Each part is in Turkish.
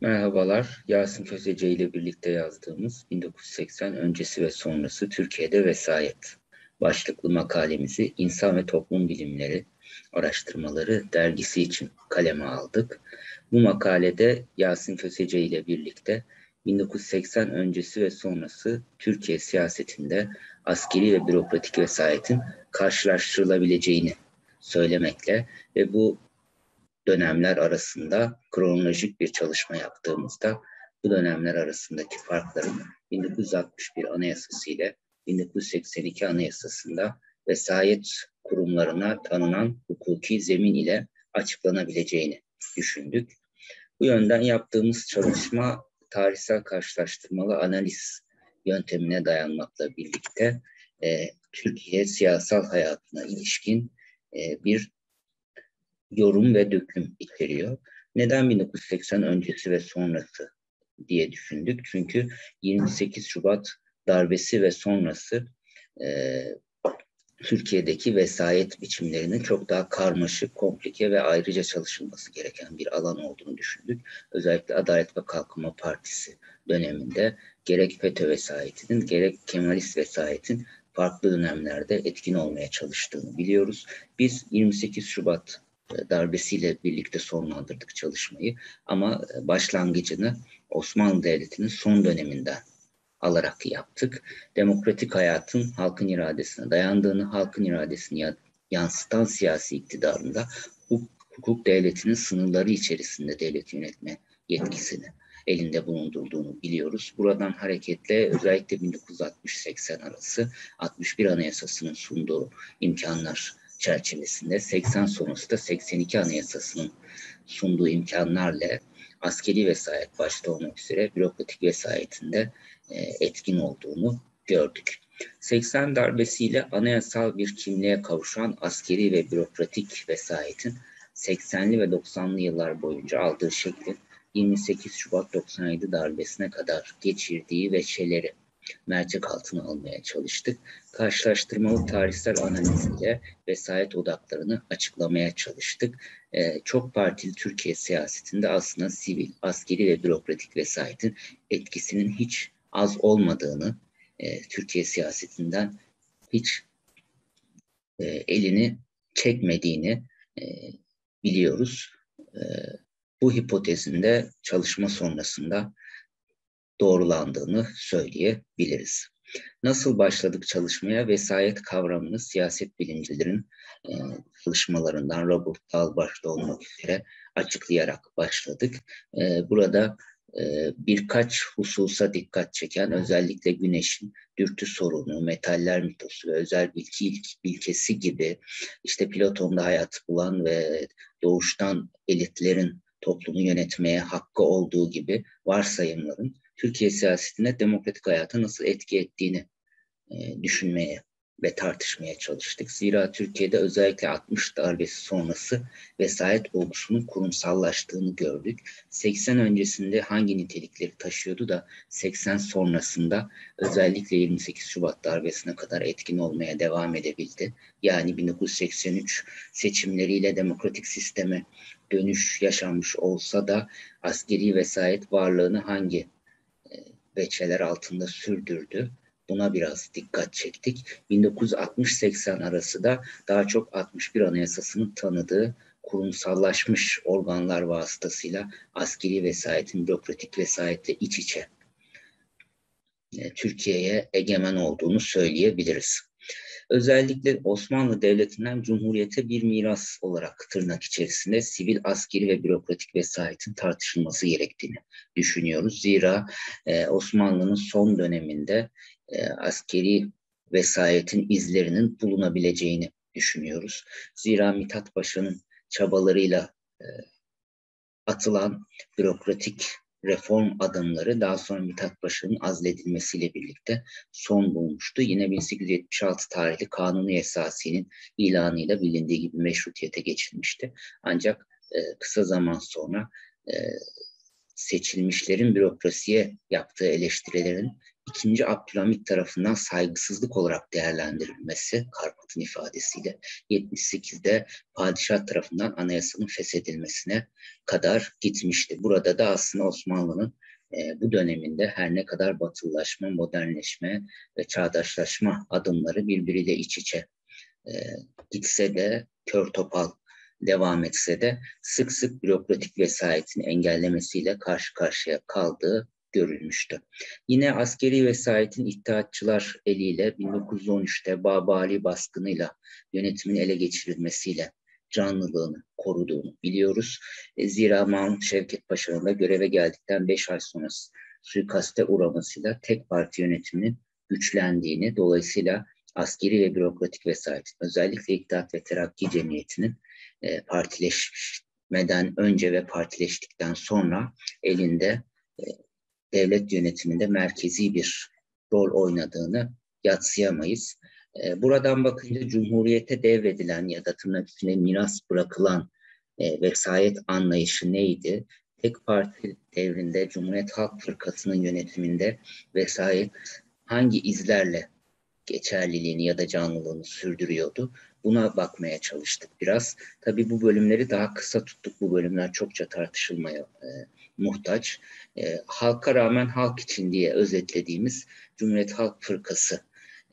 Merhabalar, Yasin Kösece ile birlikte yazdığımız 1980 öncesi ve sonrası Türkiye'de vesayet başlıklı makalemizi İnsan ve Toplum Bilimleri Araştırmaları dergisi için kaleme aldık. Bu makalede Yasin Kösece ile birlikte 1980 öncesi ve sonrası Türkiye siyasetinde askeri ve bürokratik vesayetin karşılaştırılabileceğini söylemekle ve bu dönemler arasında kronolojik bir çalışma yaptığımızda bu dönemler arasındaki farkların 1961 Anayasası ile 1982 Anayasası'nda vesayet kurumlarına tanınan hukuki zemin ile açıklanabileceğini düşündük. Bu yönden yaptığımız çalışma tarihsel karşılaştırmalı analiz yöntemine dayanmakla birlikte e, Türkiye siyasal hayatına ilişkin e, bir yorum ve döküm içeriyor. Neden 1980 öncesi ve sonrası diye düşündük? Çünkü 28 Şubat darbesi ve sonrası e, Türkiye'deki vesayet biçimlerinin çok daha karmaşık, komplike ve ayrıca çalışılması gereken bir alan olduğunu düşündük. Özellikle Adalet ve Kalkınma Partisi döneminde gerek FETÖ vesayetinin gerek Kemalist vesayetin farklı dönemlerde etkin olmaya çalıştığını biliyoruz. Biz 28 Şubat darbesiyle birlikte sonlandırdık çalışmayı ama e, başlangıcını Osmanlı Devleti'nin son döneminden alarak yaptık. Demokratik hayatın halkın iradesine dayandığını, halkın iradesini yansıtan siyasi iktidarında hukuk devletinin sınırları içerisinde devlet yönetme yetkisini elinde bulundurduğunu biliyoruz. Buradan hareketle özellikle 1960-80 arası 61 Anayasası'nın sunduğu imkanlar çerçevesinde 80 sonrası da 82 Anayasası'nın sunduğu imkanlarla askeri vesayet başta olmak üzere bürokratik vesayetinde e, etkin olduğunu gördük. 80 darbesiyle anayasal bir kimliğe kavuşan askeri ve bürokratik vesayetin 80'li ve 90'lı yıllar boyunca aldığı şekli 28 Şubat 97 darbesine kadar geçirdiği veçeleri mercek altına almaya çalıştık. Karşılaştırmalı tarihsel analiziyle vesayet odaklarını açıklamaya çalıştık. Ee, çok partili Türkiye siyasetinde aslında sivil, askeri ve bürokratik vesayetin etkisinin hiç az olmadığını, e, Türkiye siyasetinden hiç e, elini çekmediğini e, biliyoruz. E, bu hipotezinde çalışma sonrasında doğrulandığını söyleyebiliriz. Nasıl başladık çalışmaya? Vesayet kavramını siyaset bilimcilerin e, çalışmalarından Robert Dahl başta olmak üzere açıklayarak başladık. E, burada e, birkaç hususa dikkat çeken özellikle güneşin dürtü sorunu, metaller mitosu ve özel bilgi ilkesi gibi işte Platon'da hayat bulan ve doğuştan elitlerin toplumu yönetmeye hakkı olduğu gibi varsayımların Türkiye siyasetine demokratik hayata nasıl etki ettiğini e, düşünmeye ve tartışmaya çalıştık. Zira Türkiye'de özellikle 60 darbesi sonrası vesayet olgusunun kurumsallaştığını gördük. 80 öncesinde hangi nitelikleri taşıyordu da 80 sonrasında özellikle 28 Şubat darbesine kadar etkin olmaya devam edebildi. Yani 1983 seçimleriyle demokratik sisteme dönüş yaşanmış olsa da askeri vesayet varlığını hangi veçeler altında sürdürdü. Buna biraz dikkat çektik. 1960-80 arası da daha çok 61 Anayasası'nın tanıdığı kurumsallaşmış organlar vasıtasıyla askeri vesayetin bürokratik vesayette iç içe e, Türkiye'ye egemen olduğunu söyleyebiliriz. Özellikle Osmanlı Devleti'nden Cumhuriyete bir miras olarak tırnak içerisinde sivil, askeri ve bürokratik vesayetin tartışılması gerektiğini düşünüyoruz. Zira e, Osmanlı'nın son döneminde e, askeri vesayetin izlerinin bulunabileceğini düşünüyoruz. Zira Mithat Paşa'nın çabalarıyla e, atılan bürokratik reform adımları daha sonra Mithat Paşa'nın azledilmesiyle birlikte son bulmuştu. Yine 1876 tarihli Kanunu Esasi'nin ilanıyla bilindiği gibi meşrutiyete geçilmişti. Ancak e, kısa zaman sonra e, seçilmişlerin bürokrasiye yaptığı eleştirilerin ikinci Abdülhamit tarafından saygısızlık olarak değerlendirilmesi Karpat'ın ifadesiyle 78'de padişah tarafından anayasanın feshedilmesine kadar gitmişti. Burada da aslında Osmanlı'nın e, bu döneminde her ne kadar batılılaşma, modernleşme ve çağdaşlaşma adımları birbiriyle iç içe e, gitse de kör topal devam etse de sık sık bürokratik vesayetin engellemesiyle karşı karşıya kaldığı görülmüştü. Yine askeri vesayetin İttihatçılar eliyle 1913'te Babali baskınıyla yönetimin ele geçirilmesiyle canlılığını koruduğunu biliyoruz. E, zira Mahmut Şevket Paşa'nın da göreve geldikten 5 ay sonrası suikaste uğramasıyla tek parti yönetiminin güçlendiğini, dolayısıyla askeri ve bürokratik vesayet, özellikle İttihat ve Terakki Cemiyeti'nin e, partileşmeden önce ve partileştikten sonra elinde e, devlet yönetiminde merkezi bir rol oynadığını yatsıyamayız. E, buradan bakınca Cumhuriyete devredilen ya da tırnak içine miras bırakılan e, vesayet anlayışı neydi? Tek parti devrinde Cumhuriyet Halk Fırkası'nın yönetiminde vesayet hangi izlerle geçerliliğini ya da canlılığını sürdürüyordu? Buna bakmaya çalıştık biraz. Tabii bu bölümleri daha kısa tuttuk. Bu bölümler çokça tartışılmaya e, muhtaç. E, halka rağmen halk için diye özetlediğimiz Cumhuriyet Halk Fırkası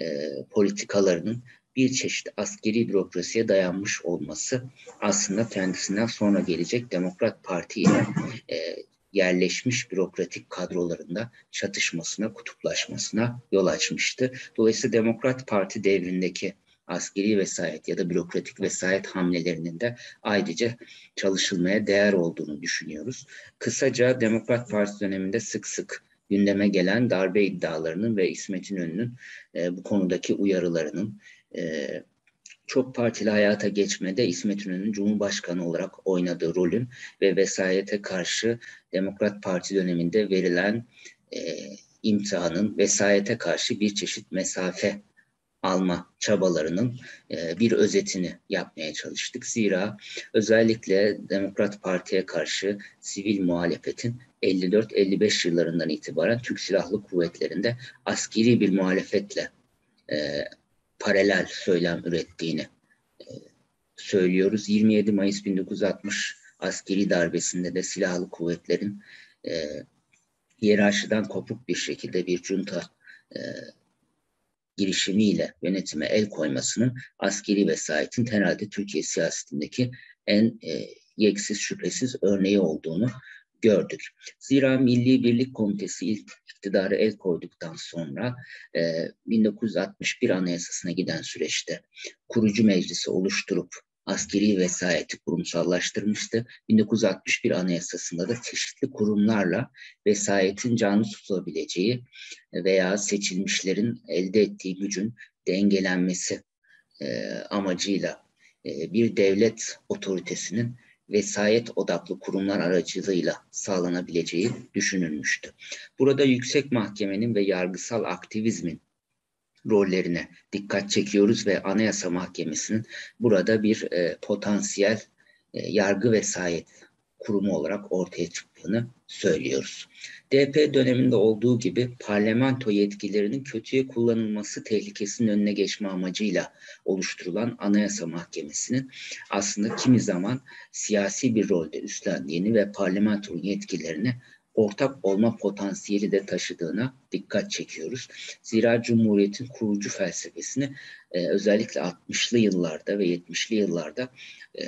e, politikalarının bir çeşit askeri bürokrasiye dayanmış olması aslında kendisinden sonra gelecek Demokrat Parti ile e, yerleşmiş bürokratik kadrolarında çatışmasına, kutuplaşmasına yol açmıştı. Dolayısıyla Demokrat Parti devrindeki askeri vesayet ya da bürokratik vesayet hamlelerinin de ayrıca çalışılmaya değer olduğunu düşünüyoruz. Kısaca Demokrat Parti döneminde sık sık gündeme gelen darbe iddialarının ve İsmet İnönü'nün e, bu konudaki uyarılarının e, çok partili hayata geçmede İsmet İnönü'nün Cumhurbaşkanı olarak oynadığı rolün ve vesayete karşı Demokrat Parti döneminde verilen e, imtihanın vesayete karşı bir çeşit mesafe alma çabalarının e, bir özetini yapmaya çalıştık. Zira özellikle Demokrat Parti'ye karşı sivil muhalefetin 54-55 yıllarından itibaren Türk Silahlı Kuvvetleri'nde askeri bir muhalefetle e, paralel söylem ürettiğini e, söylüyoruz. 27 Mayıs 1960 askeri darbesinde de silahlı kuvvetlerin e, hiyerarşiden kopuk bir şekilde bir junta e, girişimiyle yönetime el koymasının askeri vesayetin herhalde Türkiye siyasetindeki en e, yeksiz şüphesiz örneği olduğunu gördük. Zira Milli Birlik Komitesi ilk iktidarı el koyduktan sonra e, 1961 Anayasasına giden süreçte kurucu meclisi oluşturup askeri vesayeti kurumsallaştırmıştı. 1961 Anayasası'nda da çeşitli kurumlarla vesayetin canlı tutulabileceği veya seçilmişlerin elde ettiği gücün dengelenmesi e, amacıyla e, bir devlet otoritesinin vesayet odaklı kurumlar aracılığıyla sağlanabileceği düşünülmüştü. Burada yüksek mahkemenin ve yargısal aktivizmin rollerine dikkat çekiyoruz ve Anayasa Mahkemesi'nin burada bir e, potansiyel e, yargı vesayet kurumu olarak ortaya çıktığını söylüyoruz. DP döneminde olduğu gibi parlamento yetkilerinin kötüye kullanılması tehlikesinin önüne geçme amacıyla oluşturulan Anayasa Mahkemesi'nin aslında kimi zaman siyasi bir rolde üstlendiğini ve parlamentonun yetkilerini ortak olma potansiyeli de taşıdığına dikkat çekiyoruz. Zira Cumhuriyet'in kurucu felsefesini e, özellikle 60'lı yıllarda ve 70'li yıllarda e,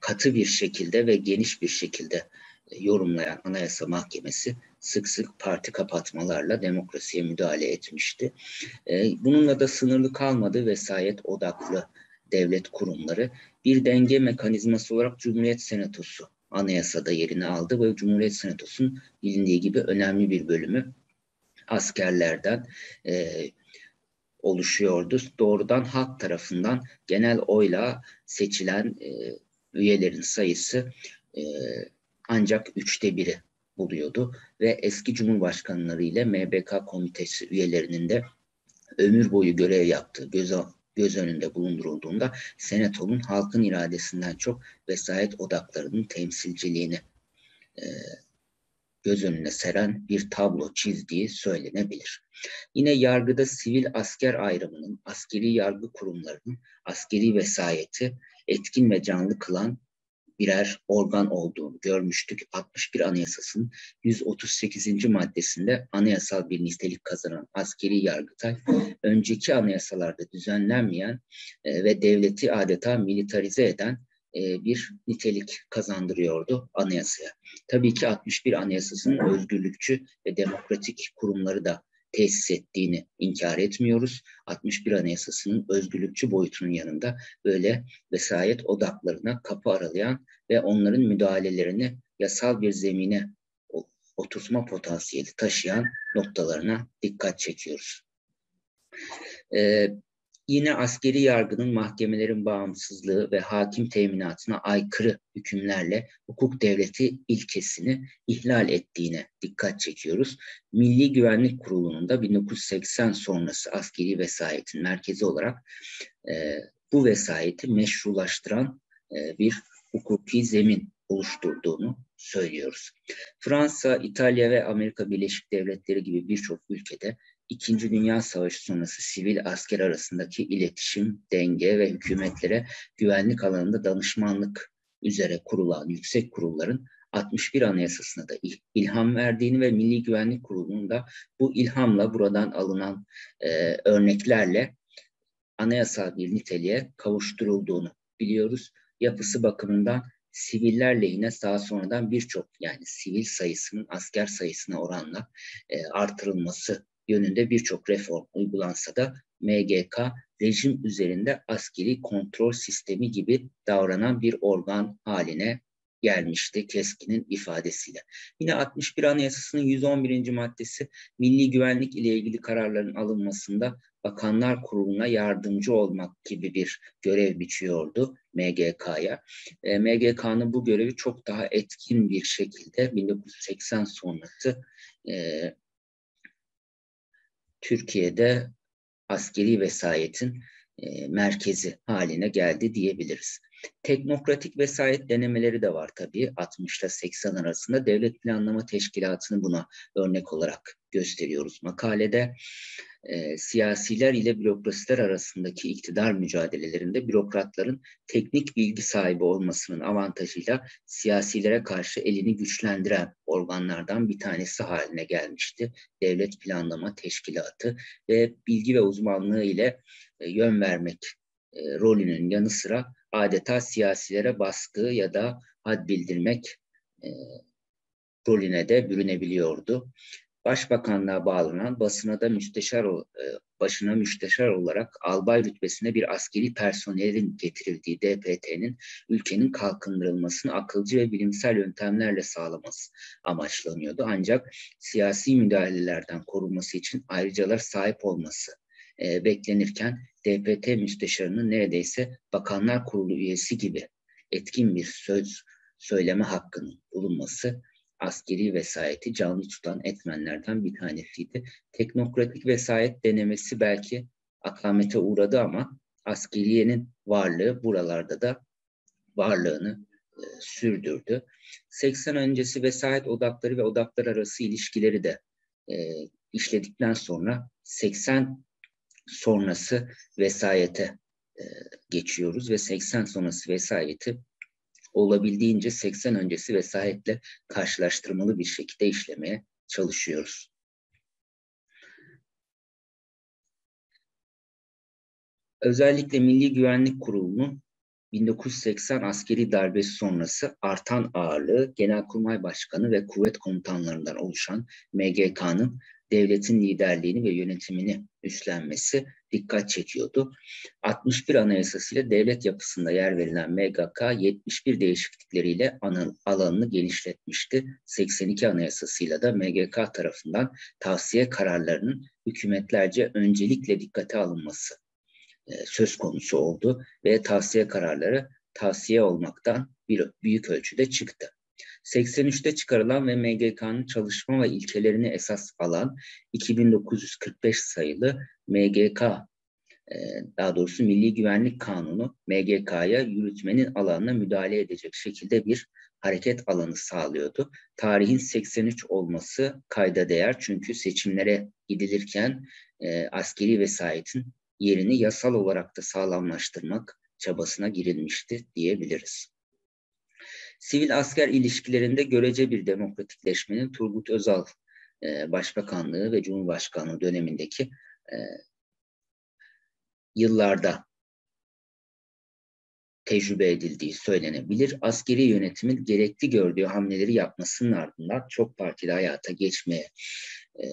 katı bir şekilde ve geniş bir şekilde e, yorumlayan Anayasa Mahkemesi sık sık parti kapatmalarla demokrasiye müdahale etmişti. E, bununla da sınırlı kalmadı vesayet odaklı devlet kurumları bir denge mekanizması olarak Cumhuriyet Senatosu anayasada yerini aldı ve Cumhuriyet Senatosu'nun bilindiği gibi önemli bir bölümü askerlerden e, oluşuyordu. Doğrudan halk tarafından genel oyla seçilen e, üyelerin sayısı e, ancak üçte biri buluyordu ve eski cumhurbaşkanları ile MBK komitesi üyelerinin de ömür boyu görev yaptığı göz, göz önünde bulundurulduğunda senatonun halkın iradesinden çok vesayet odaklarının temsilciliğini e, göz önüne seren bir tablo çizdiği söylenebilir. Yine yargıda sivil asker ayrımının, askeri yargı kurumlarının askeri vesayeti etkin ve canlı kılan birer organ olduğunu görmüştük. 61 Anayasası'nın 138. maddesinde anayasal bir nitelik kazanan askeri yargıtay, önceki anayasalarda düzenlenmeyen e, ve devleti adeta militarize eden e, bir nitelik kazandırıyordu anayasaya. Tabii ki 61 Anayasası'nın özgürlükçü ve demokratik kurumları da tesis ettiğini inkar etmiyoruz. 61 Anayasası'nın özgürlükçü boyutunun yanında böyle vesayet odaklarına kapı aralayan ve onların müdahalelerini yasal bir zemine oturtma potansiyeli taşıyan noktalarına dikkat çekiyoruz. Ee, yine askeri yargının mahkemelerin bağımsızlığı ve hakim teminatına aykırı hükümlerle hukuk devleti ilkesini ihlal ettiğine dikkat çekiyoruz. Milli Güvenlik Kurulu'nun da 1980 sonrası askeri vesayetin merkezi olarak e, bu vesayeti meşrulaştıran e, bir hukuki zemin oluşturduğunu söylüyoruz. Fransa, İtalya ve Amerika Birleşik Devletleri gibi birçok ülkede İkinci Dünya Savaşı sonrası sivil asker arasındaki iletişim, denge ve hükümetlere güvenlik alanında danışmanlık üzere kurulan yüksek kurulların 61 Anayasası'na da ilham verdiğini ve Milli Güvenlik Kurulu'nun da bu ilhamla buradan alınan e, örneklerle anayasal bir niteliğe kavuşturulduğunu biliyoruz. Yapısı bakımından siviller lehine daha sonradan birçok yani sivil sayısının asker sayısına oranla e, artırılması yönünde birçok reform uygulansa da MGK rejim üzerinde askeri kontrol sistemi gibi davranan bir organ haline gelmişti Keskin'in ifadesiyle. Yine 61 Anayasası'nın 111. maddesi milli güvenlik ile ilgili kararların alınmasında Bakanlar Kurulu'na yardımcı olmak gibi bir görev biçiyordu MGK'ya. E, MGK'nın bu görevi çok daha etkin bir şekilde 1980 sonrası e, Türkiye'de askeri vesayetin merkezi haline geldi diyebiliriz. Teknokratik vesayet denemeleri de var tabii 60 ile 80 arasında. Devlet Planlama Teşkilatı'nı buna örnek olarak gösteriyoruz makalede. E, siyasiler ile bürokrasiler arasındaki iktidar mücadelelerinde bürokratların teknik bilgi sahibi olmasının avantajıyla siyasilere karşı elini güçlendiren organlardan bir tanesi haline gelmişti. Devlet Planlama Teşkilatı ve bilgi ve uzmanlığı ile e, yön vermek e, rolünün yanı sıra adeta siyasilere baskı ya da had bildirmek e, rolüne de bürünebiliyordu. Başbakanlığa bağlanan basına da müsteşar e, başına müsteşar olarak albay rütbesine bir askeri personelin getirildiği DPT'nin ülkenin kalkındırılmasını akılcı ve bilimsel yöntemlerle sağlaması amaçlanıyordu. Ancak siyasi müdahalelerden korunması için ayrıcalar sahip olması e, beklenirken DPT müsteşarının neredeyse Bakanlar Kurulu üyesi gibi etkin bir söz söyleme hakkının bulunması askeri vesayeti canlı tutan etmenlerden bir tanesiydi. Teknokratik vesayet denemesi belki akamete uğradı ama askeriyenin varlığı buralarda da varlığını e, sürdürdü. 80 öncesi vesayet odakları ve odaklar arası ilişkileri de e, işledikten sonra 80 sonrası vesayete e, geçiyoruz ve 80 sonrası vesayeti olabildiğince 80 öncesi vesayetle karşılaştırmalı bir şekilde işlemeye çalışıyoruz. Özellikle Milli Güvenlik Kurulu'nun 1980 askeri darbesi sonrası artan ağırlığı Genelkurmay Başkanı ve kuvvet komutanlarından oluşan MGK'nın devletin liderliğini ve yönetimini üstlenmesi dikkat çekiyordu. 61 Anayasası ile devlet yapısında yer verilen MGK 71 değişiklikleriyle alanını genişletmişti. 82 Anayasasıyla da MGK tarafından tavsiye kararlarının hükümetlerce öncelikle dikkate alınması e, söz konusu oldu ve tavsiye kararları tavsiye olmaktan büyük ölçüde çıktı. 83'te çıkarılan ve MGK'nın çalışma ve ilkelerini esas alan 2945 sayılı MGK daha doğrusu Milli Güvenlik Kanunu MGK'ya yürütmenin alanına müdahale edecek şekilde bir hareket alanı sağlıyordu. Tarihin 83 olması kayda değer çünkü seçimlere gidilirken e, askeri vesayetin yerini yasal olarak da sağlamlaştırmak çabasına girilmişti diyebiliriz. Sivil asker ilişkilerinde görece bir demokratikleşmenin Turgut Özal e, Başbakanlığı ve Cumhurbaşkanlığı dönemindeki e, yıllarda tecrübe edildiği söylenebilir. Askeri yönetimin gerekli gördüğü hamleleri yapmasının ardından çok partili hayata geçmeye e,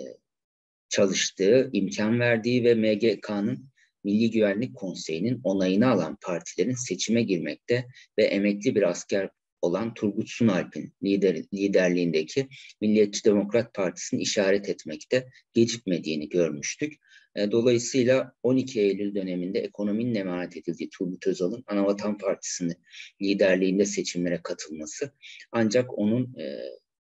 çalıştığı, imkan verdiği ve MGK'nın Milli Güvenlik Konseyi'nin onayını alan partilerin seçime girmekte ve emekli bir asker olan Turgut Sunalp'in lider, liderliğindeki Milliyetçi Demokrat Partisi'ni işaret etmekte gecikmediğini görmüştük. E, dolayısıyla 12 Eylül döneminde ekonominin emanet edildiği Turgut Özal'ın Anavatan Partisi'nin liderliğinde seçimlere katılması ancak onun e,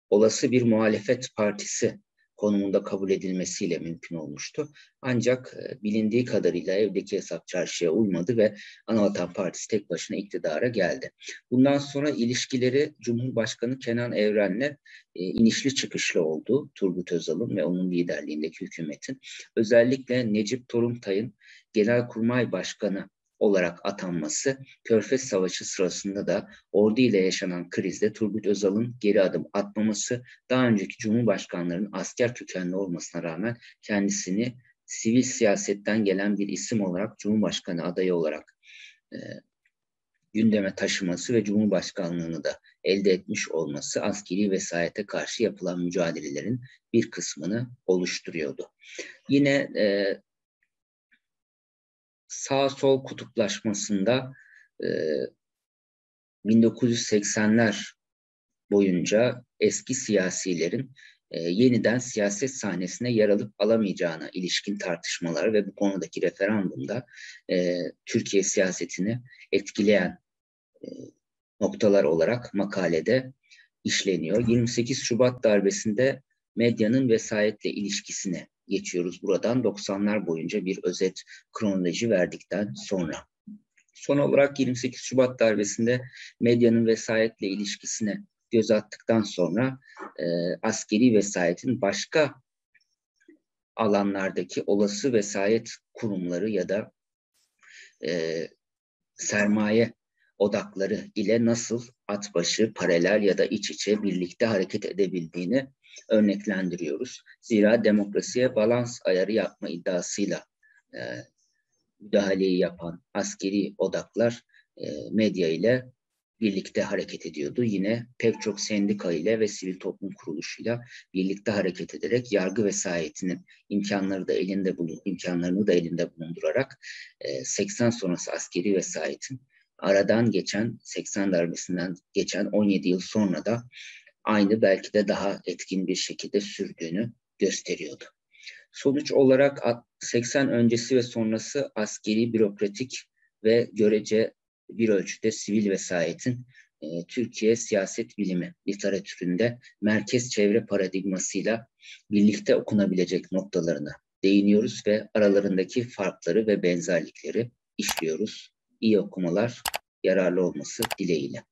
olası bir muhalefet partisi konumunda kabul edilmesiyle mümkün olmuştu. Ancak e, bilindiği kadarıyla evdeki hesap çarşıya uymadı ve Anavatan Partisi tek başına iktidara geldi. Bundan sonra ilişkileri Cumhurbaşkanı Kenan Evren'le e, inişli çıkışlı oldu Turgut Özal'ın ve onun liderliğindeki hükümetin. Özellikle Necip Toruntay'ın Genelkurmay Başkanı olarak atanması Körfez Savaşı sırasında da ordu ile yaşanan krizde Turgut Özal'ın geri adım atmaması daha önceki cumhurbaşkanlarının asker kökenli olmasına rağmen kendisini sivil siyasetten gelen bir isim olarak cumhurbaşkanı adayı olarak e, gündeme taşıması ve cumhurbaşkanlığını da elde etmiş olması askeri vesayete karşı yapılan mücadelelerin bir kısmını oluşturuyordu. Yine e, sağ sol kutuplaşmasında e, 1980'ler boyunca eski siyasilerin e, yeniden siyaset sahnesine yer alıp alamayacağına ilişkin tartışmalar ve bu konudaki referandumda e, Türkiye siyasetini etkileyen e, noktalar olarak makalede işleniyor. 28 Şubat darbesinde medyanın vesayetle ilişkisine geçiyoruz buradan 90'lar boyunca bir özet kronoloji verdikten sonra. Son olarak 28 Şubat darbesinde medyanın vesayetle ilişkisine göz attıktan sonra e, askeri vesayetin başka alanlardaki olası vesayet kurumları ya da e, sermaye odakları ile nasıl at başı, paralel ya da iç içe birlikte hareket edebildiğini örneklendiriyoruz. Zira demokrasiye balans ayarı yapma iddiasıyla e, müdahaleyi yapan askeri odaklar e, medya ile birlikte hareket ediyordu. Yine pek çok sendika ile ve sivil toplum kuruluşuyla birlikte hareket ederek yargı vesayetinin imkanları da elinde bulun, imkanlarını da elinde bulundurarak e, 80 sonrası askeri vesayetin aradan geçen 80 darbesinden geçen 17 yıl sonra da aynı belki de daha etkin bir şekilde sürdüğünü gösteriyordu. Sonuç olarak 80 öncesi ve sonrası askeri, bürokratik ve görece bir ölçüde sivil vesayetin e, Türkiye siyaset bilimi literatüründe merkez çevre paradigmasıyla birlikte okunabilecek noktalarına değiniyoruz ve aralarındaki farkları ve benzerlikleri işliyoruz. İyi okumalar, yararlı olması dileğiyle.